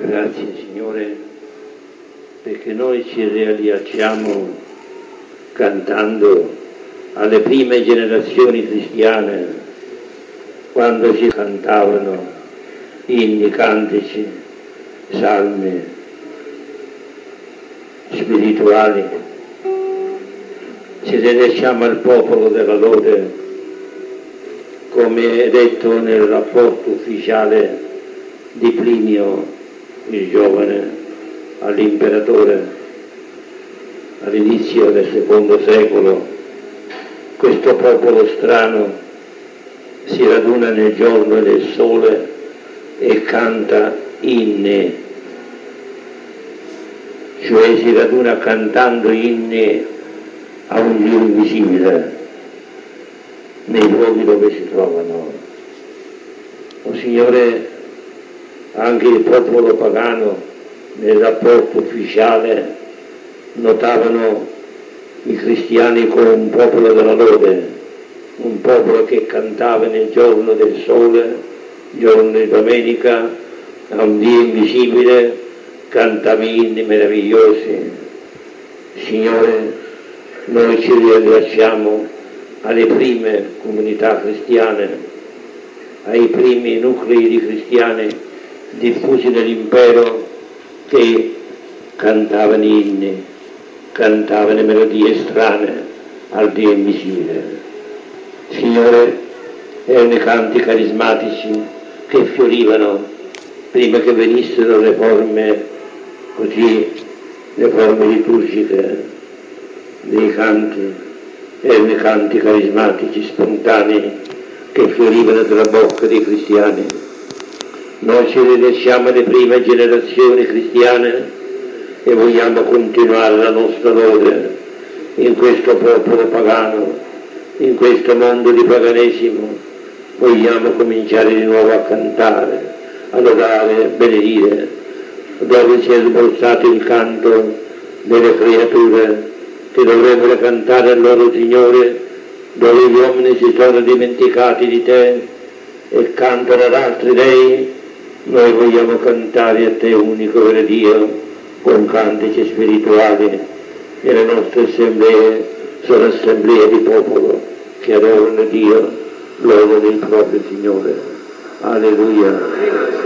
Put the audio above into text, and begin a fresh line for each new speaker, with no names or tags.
Grazie Signore, perché noi ci riallacciamo cantando alle prime generazioni cristiane, quando si cantavano inni, cantici, salmi spirituali. Ci rilasciamo al popolo della lode, come è detto nel rapporto ufficiale di Plinio il giovane all'imperatore all'inizio del secondo secolo. Questo popolo strano si raduna nel giorno del sole e canta inni, cioè si raduna cantando inni a un Dio invisibile nei luoghi dove si trovano. O Signore, anche il popolo pagano nel rapporto ufficiale notavano i cristiani come un popolo della lode, un popolo che cantava nel giorno del sole, giorno di domenica, a un Dio invisibile, cantava inni meravigliosi. Signore, noi ci riallacciamo alle prime comunità cristiane, ai primi nuclei di cristiani diffusi nell'impero che cantavano inni, cantavano melodie strane al Dio invisibile. Signore, erano i canti carismatici che fiorivano prima che venissero le forme così, le forme liturgiche dei canti, erano i canti carismatici spontanei che fiorivano dalla bocca dei cristiani noi ci rilasciamo alle prime generazioni cristiane e vogliamo continuare la nostra lode in questo popolo pagano, in questo mondo di paganesimo. Vogliamo cominciare di nuovo a cantare, a lodare, benedire, dove si è sborsato il canto delle creature che dovrebbero cantare al loro Signore, dove gli uomini si sono dimenticati di te e cantano ad altri dei noi vogliamo cantare a te, unico vero Dio, con cantici spirituali e le nostre assemblee sono assemblee di popolo che adorano Dio, lodano il proprio Signore. Alleluia.